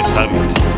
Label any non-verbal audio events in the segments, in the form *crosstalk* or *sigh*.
eyes have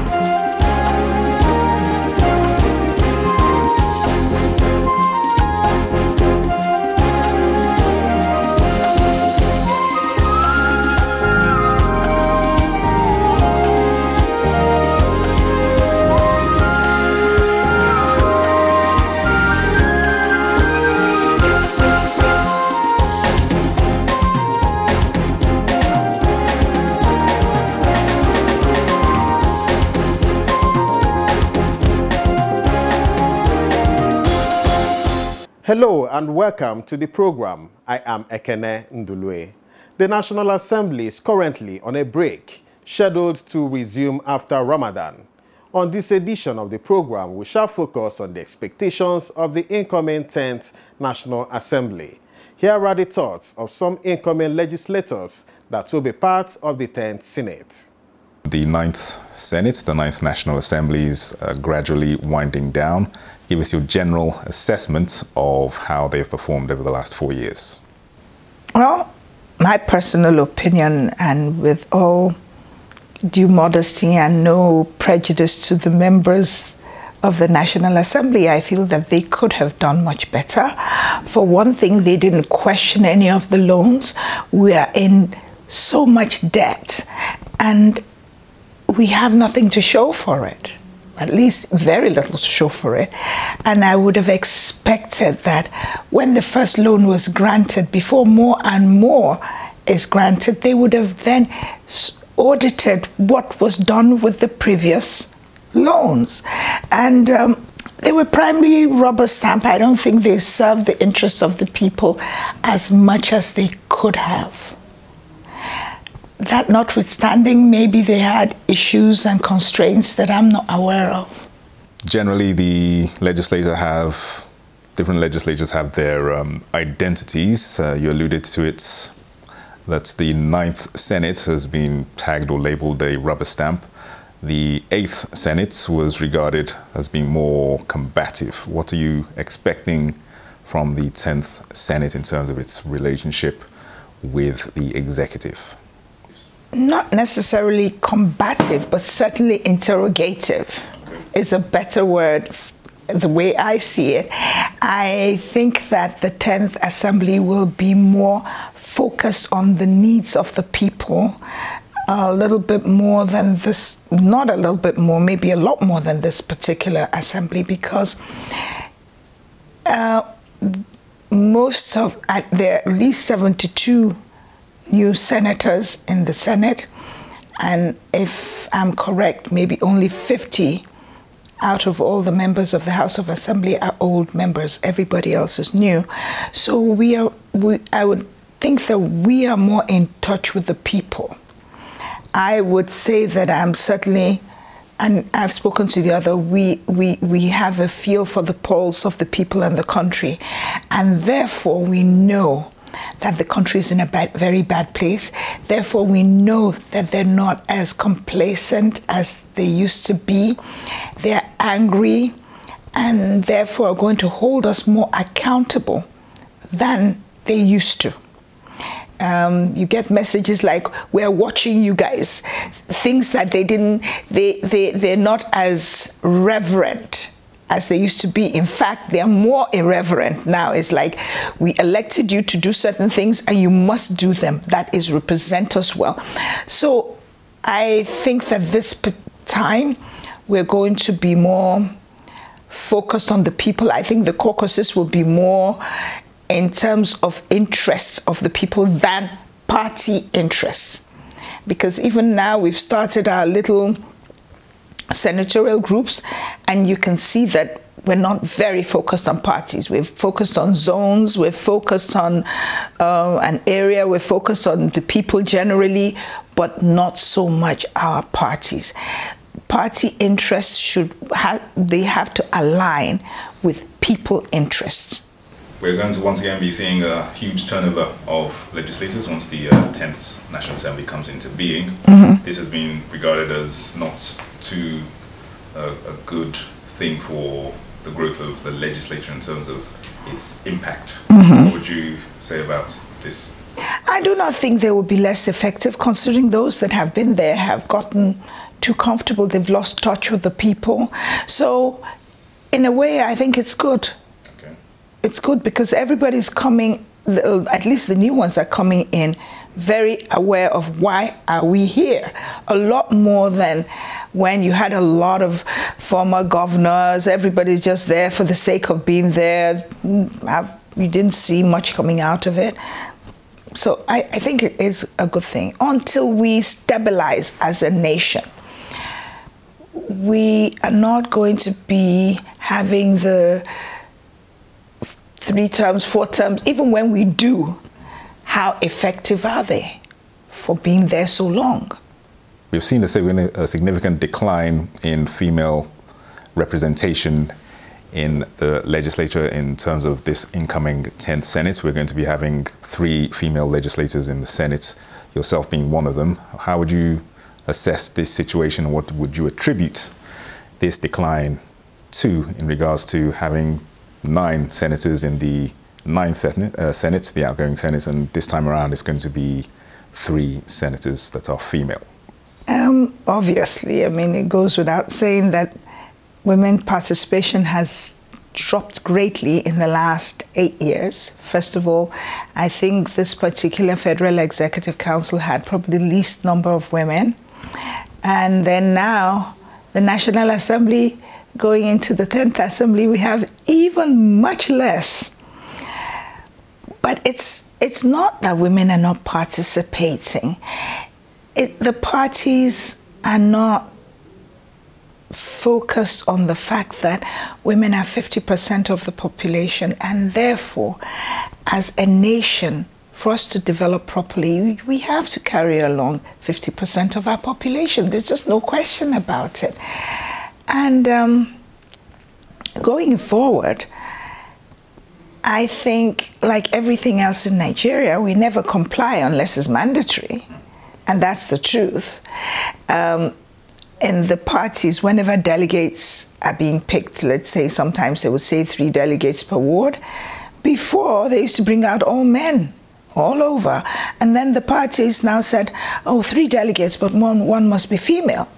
Hello and welcome to the program. I am Ekene Ndulue. The National Assembly is currently on a break, scheduled to resume after Ramadan. On this edition of the program, we shall focus on the expectations of the incoming 10th National Assembly. Here are the thoughts of some incoming legislators that will be part of the 10th Senate. The 9th Senate, the 9th National Assembly is uh, gradually winding down give us your general assessment of how they've performed over the last four years. Well, my personal opinion, and with all due modesty and no prejudice to the members of the National Assembly, I feel that they could have done much better. For one thing, they didn't question any of the loans. We are in so much debt, and we have nothing to show for it at least very little to show for it. And I would have expected that when the first loan was granted, before more and more is granted, they would have then audited what was done with the previous loans. And um, they were primarily rubber stamp. I don't think they served the interests of the people as much as they could have that notwithstanding, maybe they had issues and constraints that I'm not aware of. Generally, the legislature have different legislatures have their um, identities. Uh, you alluded to it that the Ninth Senate has been tagged or labeled a rubber stamp. The Eighth Senate was regarded as being more combative. What are you expecting from the Tenth Senate in terms of its relationship with the executive? Not necessarily combative, but certainly interrogative is a better word the way I see it, I think that the 10th Assembly will be more focused on the needs of the people a little bit more than this, not a little bit more, maybe a lot more than this particular assembly, because uh, most of, at there at least 72 new senators in the Senate, and if I'm correct, maybe only 50 out of all the members of the House of Assembly are old members. Everybody else is new. So we are. We, I would think that we are more in touch with the people. I would say that I'm certainly, and I've spoken to the other. We we we have a feel for the pulse of the people and the country, and therefore we know that the country is in a bad, very bad place. Therefore, we know that they're not as complacent as they used to be. They're angry and therefore are going to hold us more accountable than they used to. Um, you get messages like we're watching you guys things that they didn't they, they they're not as reverent as they used to be. In fact, they are more irreverent now. It's like we elected you to do certain things and you must do them. That is represent us well. So I think that this time we're going to be more focused on the people. I think the caucuses will be more in terms of interests of the people than party interests. Because even now we've started our little senatorial groups, and you can see that we're not very focused on parties. We're focused on zones, we're focused on uh, an area, we're focused on the people generally, but not so much our parties. Party interests should have, they have to align with people interests. We're going to once again be seeing a huge turnover of legislators once the uh, 10th National Assembly comes into being. Mm-hmm. This has been regarded as not too uh, a good thing for the growth of the legislature in terms of its impact. Mm-hmm. What would you say about this? I do not think they will be less effective, considering those that have been there have gotten too comfortable. They've lost touch with the people. So, in a way, I think it's good. Okay. It's good because everybody's coming, at least the new ones are coming in very aware of why are we here. A lot more than when you had a lot of former governors. Everybody's just there for the sake of being there. You didn't see much coming out of it. So I, I think it is a good thing. Until we stabilize as a nation we are not going to be having the three terms, four terms, even when we do, how effective are they for being there so long? We've seen a significant decline in female representation in the legislature in terms of this incoming 10th Senate. We're going to be having three female legislators in the Senate, yourself being one of them. How would you assess this situation? What would you attribute this decline to in regards to having nine senators in the ninth Senate, uh, Senate, the outgoing Senate, and this time around it's going to be three senators that are female? Um, obviously, I mean, it goes without saying that women participation has dropped greatly in the last eight years. First of all, I think this particular Federal Executive Council had probably the least number of women. And then now, the National Assembly going into the 10th Assembly, we have even much less. But it's, it's not that women are not participating. It, the parties are not focused on the fact that women are 50% of the population, and therefore, as a nation, for us to develop properly, we have to carry along 50% of our population. There's just no question about it. And um, going forward, I think, like everything else in Nigeria, we never comply unless it's mandatory. And that's the truth. Um, in the parties, whenever delegates are being picked, let's say sometimes they would say three delegates per ward, before they used to bring out all men all over. And then the parties now said, oh, three delegates, but one, one must be female.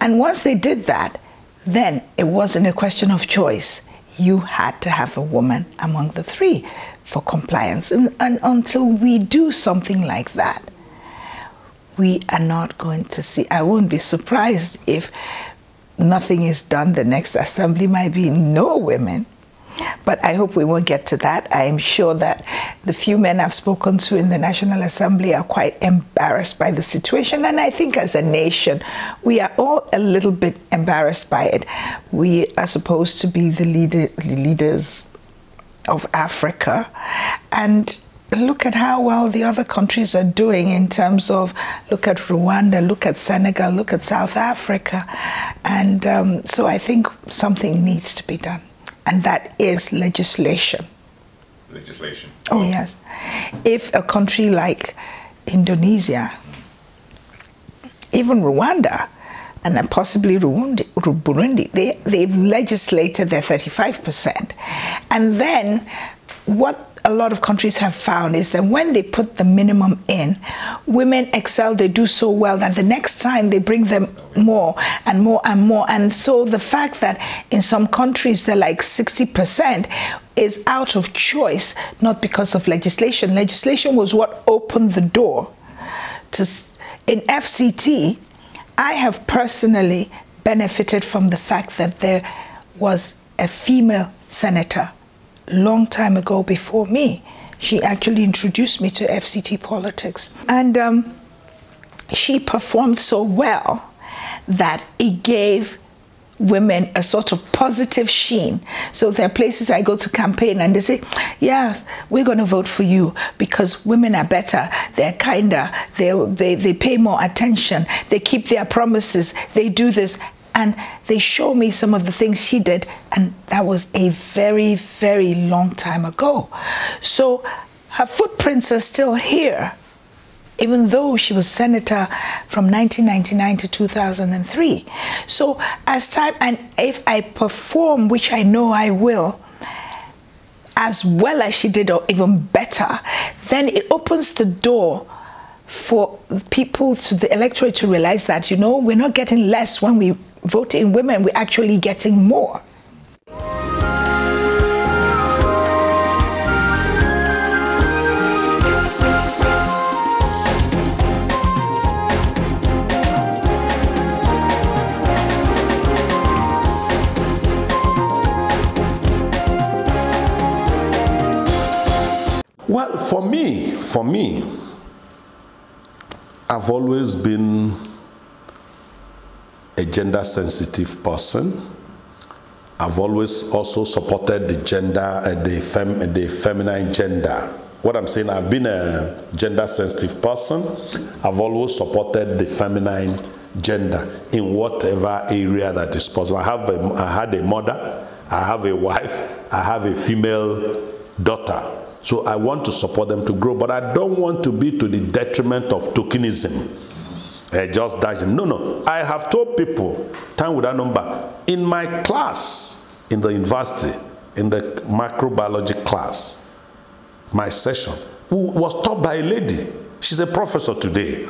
And once they did that, then it wasn't a question of choice. You had to have a woman among the three for compliance. And, and until we do something like that, we are not going to see. I won't be surprised if nothing is done. The next assembly might be no women. But I hope we won't get to that. I am sure that the few men I've spoken to in the National Assembly are quite embarrassed by the situation. And I think as a nation, we are all a little bit embarrassed by it. We are supposed to be the leader, leaders of Africa. And look at how well the other countries are doing in terms of look at Rwanda, look at Senegal, look at South Africa. And um, so I think something needs to be done and that is legislation. Legislation. Oh, yes. If a country like Indonesia, even Rwanda, and possibly Burundi, they, they've legislated their 35%. And then what a lot of countries have found is that when they put the minimum in, women excel, they do so well that the next time they bring them more and more and more. And so the fact that in some countries they're like 60% is out of choice, not because of legislation. Legislation was what opened the door to in FCT. I have personally benefited from the fact that there was a female senator long time ago before me. She actually introduced me to FCT politics. And um, she performed so well that it gave women a sort of positive sheen. So there are places I go to campaign and they say, yeah, we're going to vote for you because women are better, they're kinder, they, they, they pay more attention, they keep their promises, they do this and they show me some of the things she did and that was a very very long time ago. So her footprints are still here even though she was senator from 1999 to 2003 so as time and if i perform which i know i will as well as she did or even better then it opens the door for people to the electorate to realize that you know we're not getting less when we vote in women we're actually getting more. Well, for me, for me, I've always been a gender sensitive person. I've always also supported the gender, uh, the, fem, the feminine gender. What I'm saying, I've been a gender sensitive person. I've always supported the feminine gender in whatever area that is possible. I have a, I had a mother, I have a wife, I have a female daughter. So I want to support them to grow, but I don't want to be to the detriment of tokenism. Uh, just dash them. No, no. I have told people, time without number, in my class in the university, in the microbiology class, my session, who was taught by a lady. She's a professor today.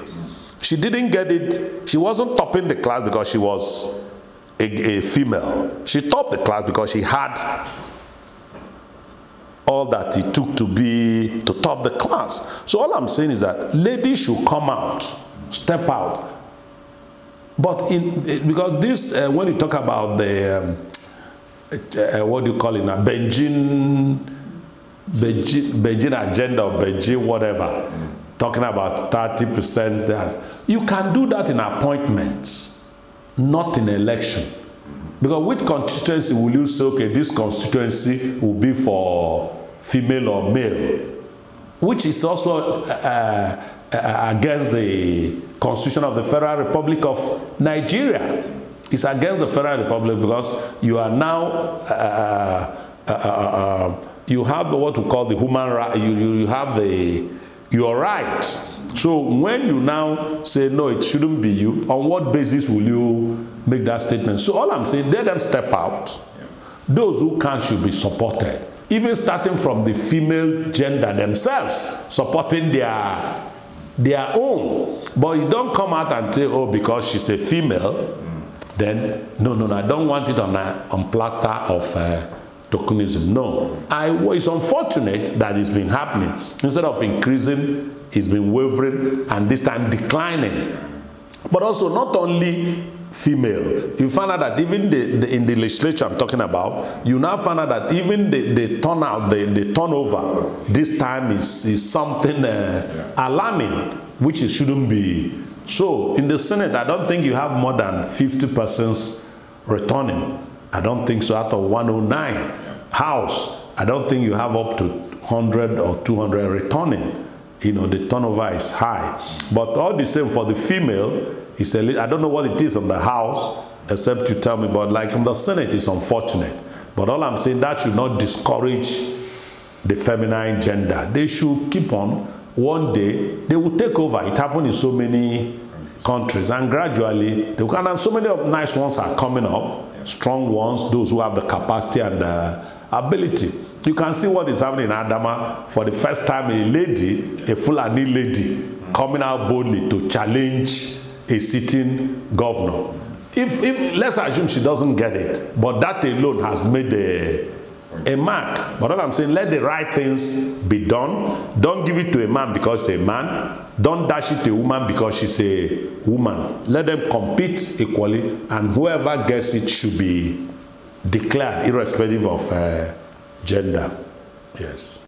She didn't get it. She wasn't topping the class because she was a, a female. She topped the class because she had all that it took to be to top the class. So all I'm saying is that ladies should come out, step out. But in because this uh, when you talk about the um, uh, what do you call it now Beijing Beijing, Beijing agenda or Beijing whatever, talking about thirty percent that you can do that in appointments, not in election. Because which constituency will you say, okay, this constituency will be for female or male, which is also uh, uh, against the Constitution of the Federal Republic of Nigeria. It's against the Federal Republic because you are now, uh, uh, uh, uh you have what we call the human right, you, you have the, your rights. So when you now say, no, it shouldn't be you, on what basis will you make that statement? So all I'm saying, let them step out. Those who can should be supported even starting from the female gender themselves supporting their their own. But you don't come out and say oh because she's a female then no no no i don't want it on a on platter of uh, tokenism. No. I it's unfortunate that it's been happening. Instead of increasing it's been wavering and this time declining. But also not only female. You find out that even the, the, in the legislature I'm talking about, you now find out that even the, the turnout, the, the turnover this time is, is something uh, alarming, which it shouldn't be. So in the Senate, I don't think you have more than 50 persons returning. I don't think so out of 109. House, I don't think you have up to 100 or 200 returning. You know, the turnover is high. But all the same, for the female, he said, I don't know what it is in the House, except you tell me, but like in the Senate, it's unfortunate. But all I'm saying, that should not discourage the feminine gender. They should keep on. One day, they will take over. It happened in so many countries. And gradually, they will, and so many of nice ones are coming up, strong ones, those who have the capacity and the ability. You can see what is happening in Adamawa. For the first time, a lady, a Fulani lady, coming out boldly to challenge a sitting governor. If, if let's assume she doesn't get it, but that alone has made a, a mark. But what I'm saying, let the right things be done. Don't give it to a man because a man. Don't dash it to a woman because she's a woman. Let them compete equally, and whoever gets it should be declared, irrespective of uh, gender. Yes.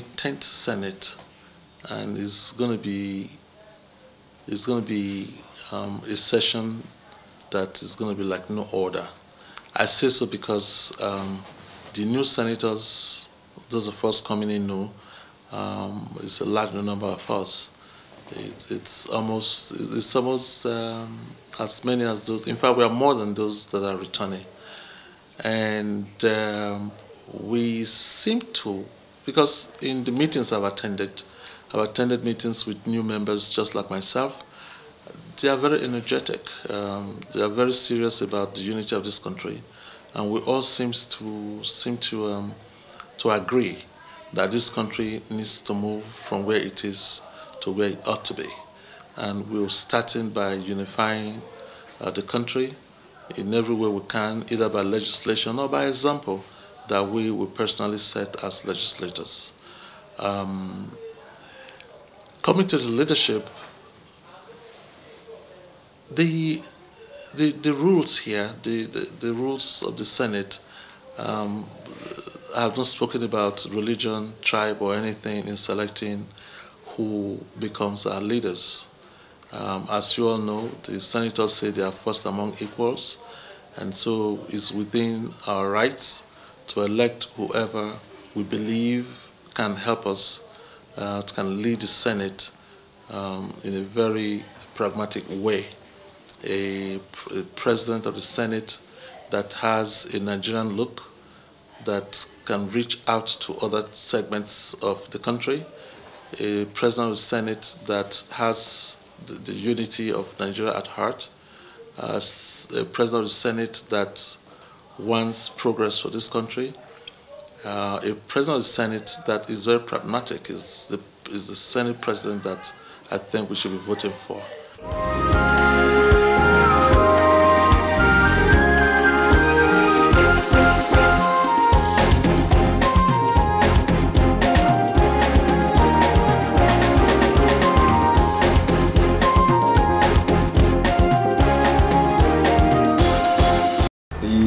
Tenth Senate, and it's going to be it's going to be um, a session that is going to be like no order. I say so because um, the new senators, those of us coming in new, um, it's a large number of us. It, it's almost it's almost um, as many as those. In fact, we are more than those that are returning, and um, we seem to because in the meetings I've attended, I've attended meetings with new members just like myself. They are very energetic. Um, they are very serious about the unity of this country, and we all seems to seem to um, to agree that this country needs to move from where it is to where it ought to be, and we're starting by unifying uh, the country in every way we can, either by legislation or by example that we will personally set as legislators. Um, coming to the leadership, the, the, the rules here, the, the, the rules of the Senate, um, I have not spoken about religion, tribe, or anything in selecting who becomes our leaders. Um, as you all know, the senators say they are first among equals, and so it's within our rights to elect whoever we believe can help us, uh, can lead the Senate um, in a very pragmatic way. A, a, president of the Senate that has a Nigerian look, that can reach out to other segments of the country, a president of the Senate that has the, the unity of Nigeria at heart, uh, a president of the Senate that wants progress for this country. Uh, a president of the Senate that is very pragmatic is the, is the Senate president that I think we should be voting for.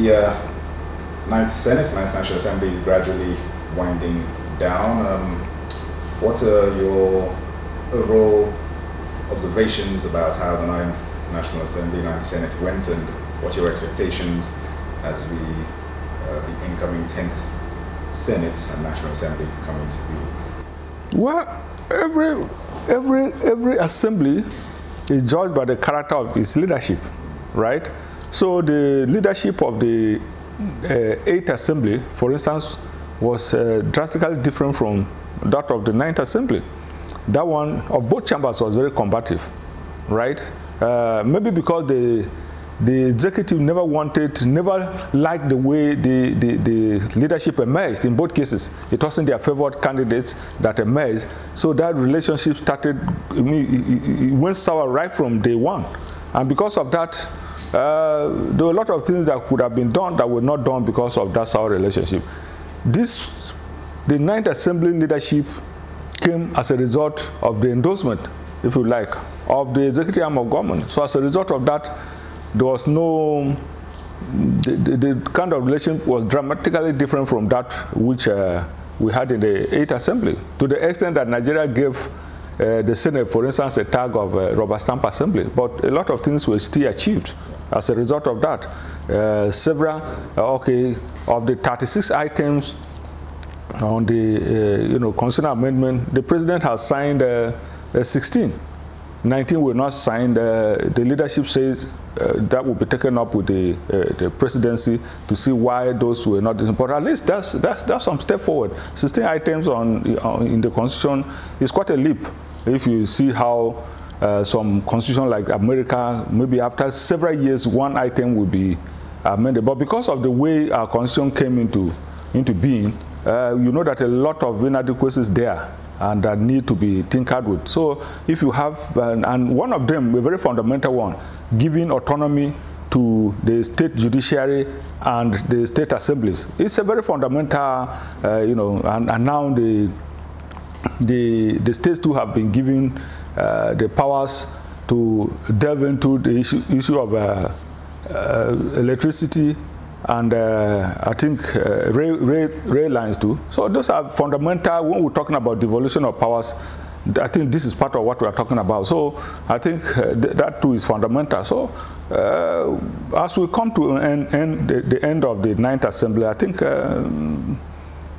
The ninth Senate, Ninth National Assembly is gradually winding down. Um, what are your overall observations about how the Ninth National Assembly, Ninth Senate went, and what your expectations as we, uh, the incoming 10th Senate and National Assembly come into be? Well, every, every, every assembly is judged by the character of its leadership, right? So the leadership of the uh, Eighth Assembly, for instance, was uh, drastically different from that of the Ninth Assembly. That one of both chambers was very combative, right? Uh, maybe because the the executive never wanted, never liked the way the, the, the, leadership emerged in both cases. It wasn't their favored candidates that emerged. So that relationship started, it went sour right from day one. And because of that, uh, there were a lot of things that could have been done that were not done because of that sour relationship. This, the Ninth Assembly leadership came as a result of the endorsement, if you like, of the executive arm of government. So as a result of that, there was no, the, the, the kind of relation was dramatically different from that which uh, we had in the Eighth Assembly, to the extent that Nigeria gave uh, the Senate, for instance, a tag of uh, rubber stamp assembly. But a lot of things were still achieved as a result of that. Uh, several, uh, okay, of the 36 items on the, you know, constitutional amendment, the president has signed uh, 16. 19 were not signed. the leadership says that will be taken up with the, the presidency to see why those were not. But at least that's, that's, that's some step forward. 16 items on, on in the constitution is quite a leap if you see how uh, some constitution like America, maybe after several years, one item will be amended. But because of the way our constitution came into, into being, uh, you know that a lot of inadequacies there and that need to be tinkered with. So if you have, uh, and one of them, a very fundamental one, giving autonomy to the state judiciary and the state assemblies. It's a very fundamental, uh, you know, and, and now the the, the states too have been given uh, the powers to delve into the issue, issue of uh, uh, electricity and uh, I think uh, rail, rail, rail lines too. So those are fundamental when we're talking about devolution of powers. I think this is part of what we are talking about. So I think uh, th that too is fundamental. So as we come to end, end the, the, end of the Ninth Assembly, I think um,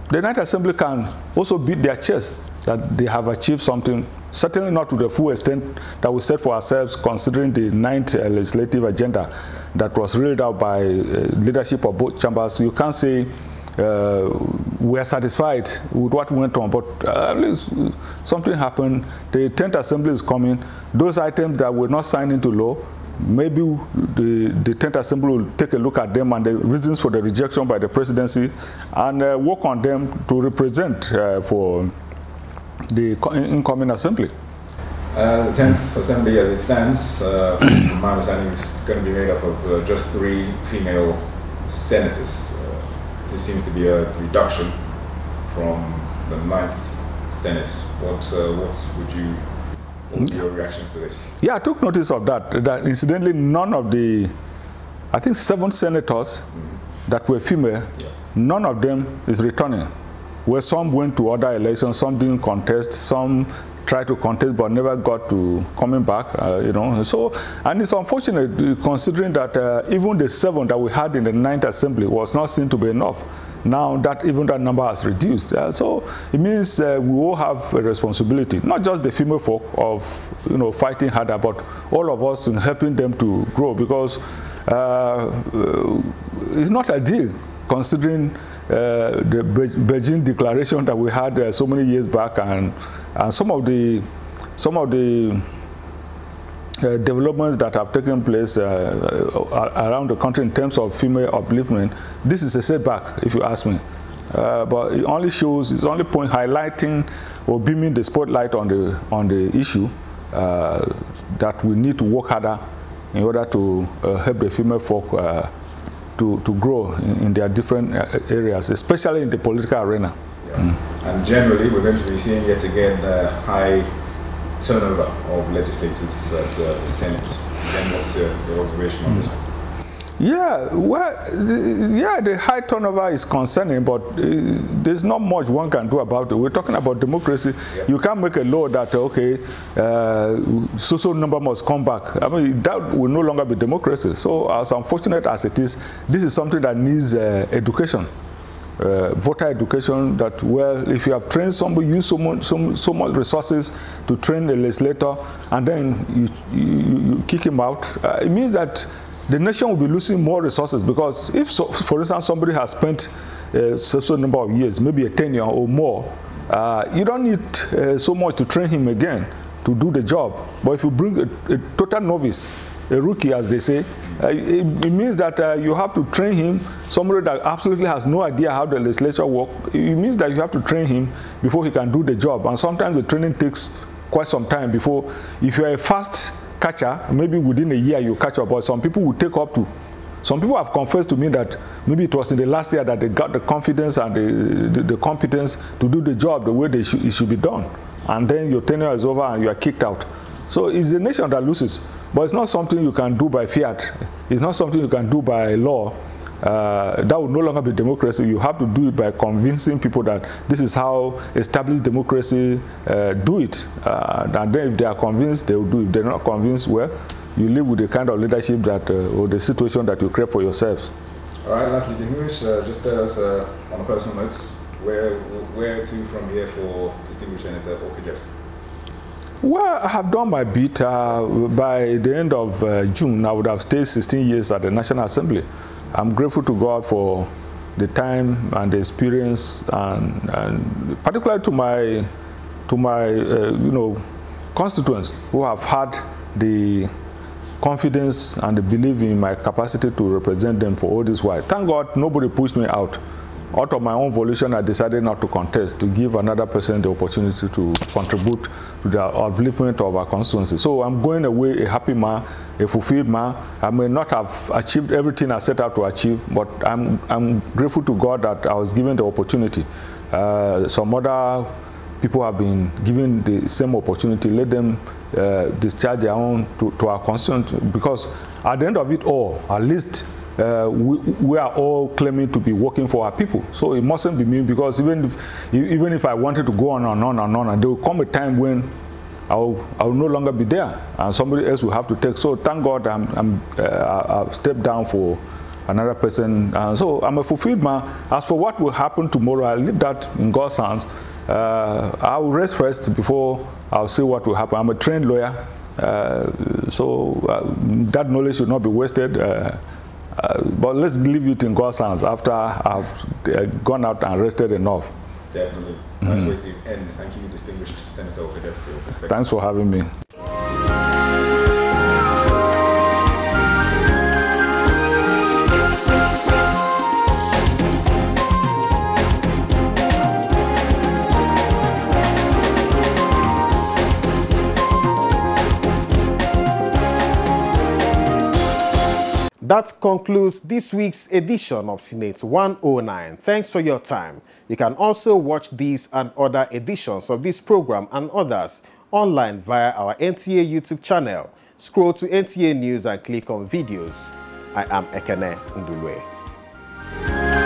the Ninth Assembly can also beat their chest that they have achieved something, certainly not to the full extent that we set for ourselves considering the ninth uh, legislative agenda that was rolled out by uh, leadership of both chambers. You can't say uh, we are satisfied with what went on, but at least something happened. The 10th Assembly is coming. Those items that were not signed into law, maybe the, the 10th Assembly will take a look at them and the reasons for the rejection by the presidency and uh, work on them to represent uh, for the incoming Assembly. Uh, the 10th Assembly, as it stands, uh, *clears throat* my understanding is going to be made up of uh, just three female senators. Uh, this seems to be a reduction from the ninth Senate. What, uh, what would you, your reactions to this? Yeah, I took notice of that. That incidentally, none of the, I think seven senators mm. that were female, yeah. none of them is returning. Where some went to other elections, some didn't contest, some tried to contest but never got to coming back, uh, you know. So, and it's unfortunate uh, considering that uh, even the seven that we had in the ninth assembly was not seen to be enough. Now that even that number has reduced. Uh, so it means uh, we all have a responsibility, not just the female folk of, you know, fighting harder, but all of us in helping them to grow because uh, it's not ideal considering uh, the Beijing Declaration that we had uh, so many years back, and, and some of the some of the uh, developments that have taken place uh, around the country in terms of female upliftment, this is a setback, if you ask me. Uh, but it only shows, it's only point highlighting or beaming the spotlight on the on the issue uh, that we need to work harder in order to help the female folk to, to grow in, in their different uh, areas, especially in the political arena. Yeah. Mm. And generally, we're going to be seeing yet again the high turnover of legislators at uh, the Senate. Then what's uh, your observation on mm. this one? Yeah, well, yeah, the high turnover is concerning, but uh, there's not much one can do about it. We're talking about democracy. Yeah. You can't make a law that, okay, uh, so-so number must come back. I mean, that will no longer be democracy. So as unfortunate as it is, this is something that needs uh, education. Uh, voter education that well if you have trained somebody use so much so, so much resources to train a legislator and then you, you, you kick him out uh, it means that the nation will be losing more resources because if, so, for instance, somebody has spent a uh, certain number of years, maybe a tenure or more, uh, you don't need uh, so much to train him again to do the job. But if you bring a, a total novice, a rookie, as they say, uh, it, it, means that uh, you have to train him, somebody that absolutely has no idea how the legislature works. It means that you have to train him before he can do the job. And sometimes the training takes quite some time before, if you're a fast catcher, maybe within a year you catch up, but some people will take up to. Some people have confessed to me that maybe it was in the last year that they got the confidence and the, the, the competence to do the job the way they should, it should be done. And then your tenure is over and you are kicked out. So it's the nation that loses. But it's not something you can do by fiat. It's not something you can do by law uh, that will no longer be democracy. You have to do it by convincing people that this is how established democracy uh, do it. Uh, and then if they are convinced, they will do it. If they're not convinced, well, you live with the kind of leadership that, uh, or the situation that you create for yourselves. All right, lastly, distinguished, uh, just tell us uh, on a personal note, where, where to from here for distinguished Senator Okudzeff? Well, I have done my bit. by the end of June, I would have stayed 16 years at the National Assembly. I'm grateful to God for the time and the experience, and, and particularly to my to my uh, you know constituents who have had the confidence and the belief in my capacity to represent them for all this while. Thank God nobody pushed me out out of my own volition, I decided not to contest, to give another person the opportunity to contribute to the upliftment of our constituency. So I'm going away a happy man, a fulfilled man. I may not have achieved everything I set out to achieve, but I'm, I'm grateful to God that I was given the opportunity. Uh, some other people have been given the same opportunity. Let them uh, discharge their own to, to our constituency because at the end of it all, at least uh, we, we, are all claiming to be working for our people. So it mustn't be me because even if, even if I wanted to go on and on and on, and there will come a time when I'll, I'll no longer be there and somebody else will have to take. So thank God I'm, I'm, uh, I've stepped down for another person. Uh, so I'm a fulfilled man. As for what will happen tomorrow, I'll leave that in God's hands. Uh, I'll rest first before I'll see what will happen. I'm a trained lawyer, uh, so uh, that knowledge should not be wasted. Uh, but let's leave it in God's hands after I've uh, gone out and rested enough. Definitely. Nice way to end. Thank you, distinguished Senator for your perspective. Thanks for having me. That concludes this week's edition of Senate 109. Thanks for your time. You can also watch these and other editions of this program and others online via our NTA YouTube channel. Scroll to NTA News and click on videos. I am Ekene Ndulwe.